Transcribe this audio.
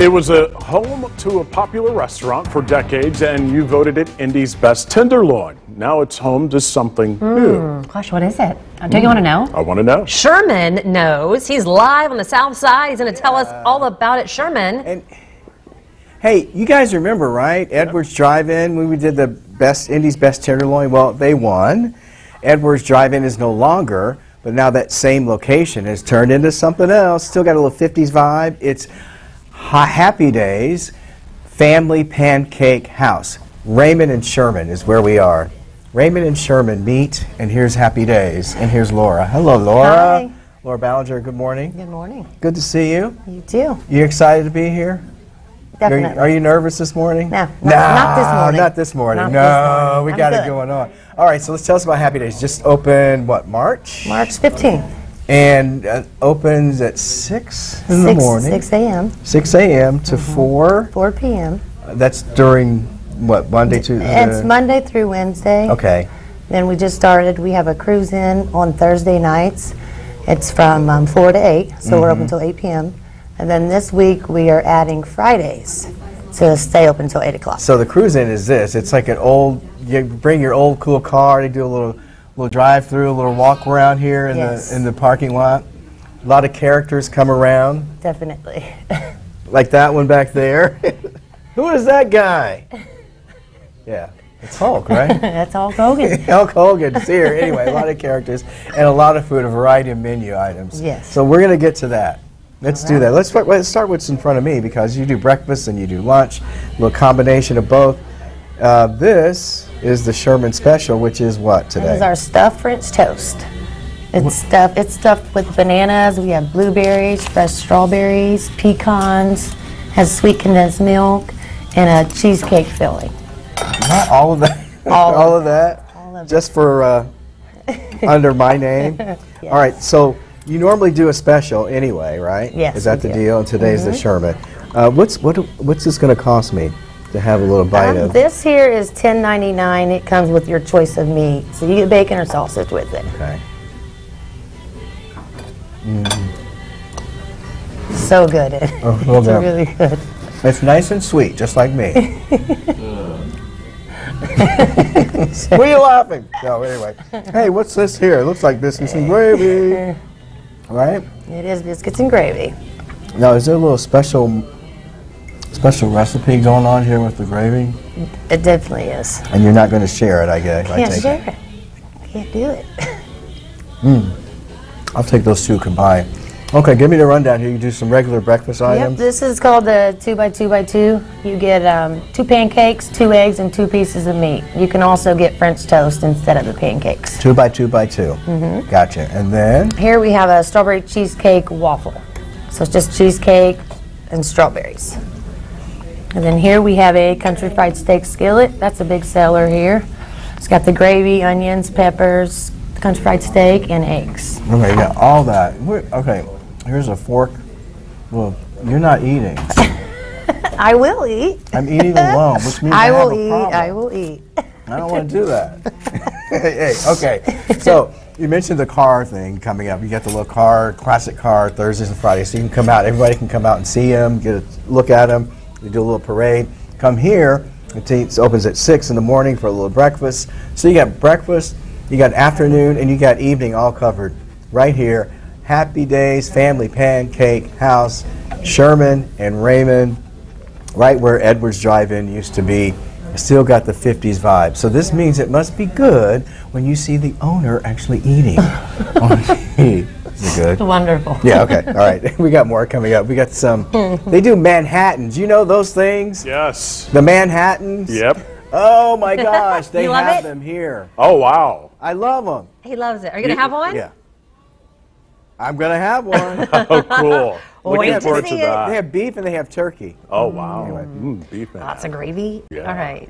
It was a home to a popular restaurant for decades, and you voted it Indy's best tenderloin. Now it's home to something hmm, new. Gosh, what is it? Don't you want to know? I want to know. Sherman knows. He's live on the South Side. He's going to tell us all about it. Sherman. And hey, you guys remember, right? Edwards Drive-In when we did the best Indy's best tenderloin. Well, they won. Edwards Drive-In is no longer, but now that same location has turned into something else. Still got a little 50s vibe. It's Ha- Happy Days Family Pancake House. Raymond and Sherman is where we are. Raymond and Sherman meet, and here's Happy Days, and here's Laura. Hello, Laura. Hi. Laura Ballinger. Good morning. Good morning. Good to see you. You too. You excited to be here? Are you, Definitely. are you nervous this morning? No, not- not this morning. Not this morning. Not no, this morning. we I'm got it going on. All right, so let's tell us about Happy Days. Just opened what March, March 15th, and uh, opens at six in the morning, 6 a.m., 6 a.m. to four. 4 p.m. That's during what Monday to. It's Monday through Wednesday. Okay. Then we just started. We have a cruise in on Thursday nights. It's from um, 4 to 8, so we're open until 8 p.m. And then this week we are adding Fridays to stay open until 8 o'clock. So the cruise in is this. It's like an old. You bring your old cool car. They do a little, little drive through, a little walk around here in Yes. the in the parking lot. A lot of characters come around. Definitely. Like that one back there. Who is that guy? Yeah, it's Hulk, right? That's Hulk Hogan. Hulk Hogan's here. Anyway, a lot of characters and a lot of food, a variety of menu items. Yes. So we're going to get to that. Let's do that. Let's, let's start what's in front of me because you do breakfast and you do lunch, a little combination of both. Uh, this is the Sherman Special, which is what This today? is our stuffed French toast. It's stuffed. It's stuffed with bananas. We have blueberries, fresh strawberries, pecans. Has sweet condensed milk and a cheesecake filling. Not all of that. All all of that. All of just for uh, under my name. All right. So you normally do a special anyway, right? Yes, Is that the do. deal? And today's the Sherman. Uh, what's what? What's this going to cost me to have a little bite Um, of? this here is $10.99. It comes with your choice of meat. So you get bacon or sausage with it. Okay. So good. Oh, well it's done. really good. It's nice and sweet, just like me. What are you laughing? No, anyway. Hey, what's this here? It looks like biscuits and gravy. Right? It is biscuits and gravy. Now, is there a little special special recipe going on here with the gravy? It definitely is. And you're not going to share it, I guess. I Can't take share it. Can't do it. I'll take those two combined. Okay, give me the rundown here. You do some regular breakfast Yep, items. this is called the two by two by two. You get um, two pancakes, two eggs, and two pieces of meat. You can also get French toast instead of the pancakes. Two by two by 2 Mm-hmm. Gotcha. And then Here we have a strawberry cheesecake waffle. So it's just cheesecake and strawberries. And then here we have a country fried steak skillet. That's a big seller here. It's got the gravy, onions, peppers, country fried steak, and eggs. okay, you got all that. Where- Okay, here's a fork. Well, you're not eating. I will eat. I'm eating alone, which means I, I will eat. problem. I will eat. I don't want to do that. hey, hey, okay. So you mentioned the car thing coming up. You got the little car, classic car, Thursdays and Fridays. So you can come out. Everybody can come out and see them, get a look at them. You do a little parade. Come here. It opens at six in the morning for a little breakfast. So you got breakfast, you got afternoon, and you got evening all covered right here. Happy Days Family Pancake House, Sherman and Raymond right where Edwards Drive-In used to be. Still got the 50s vibe. So this means it must be good when you see the owner actually eating on TV. Is it good? Wonderful. Yeah, okay. All right. We got more coming up. We got some. They do Manhattans. You know those things? Yes. The Manhattans? Yep. Oh my gosh, they have it? them here. Oh, wow. I love them. He loves it. Are you going to have one? Yeah. I'm going to have one. Oh, cool. Wait Looking to forward see to it. they have beef and they have turkey. Oh, wow. Mm, beef man. Lots of gravy. Yeah. All right.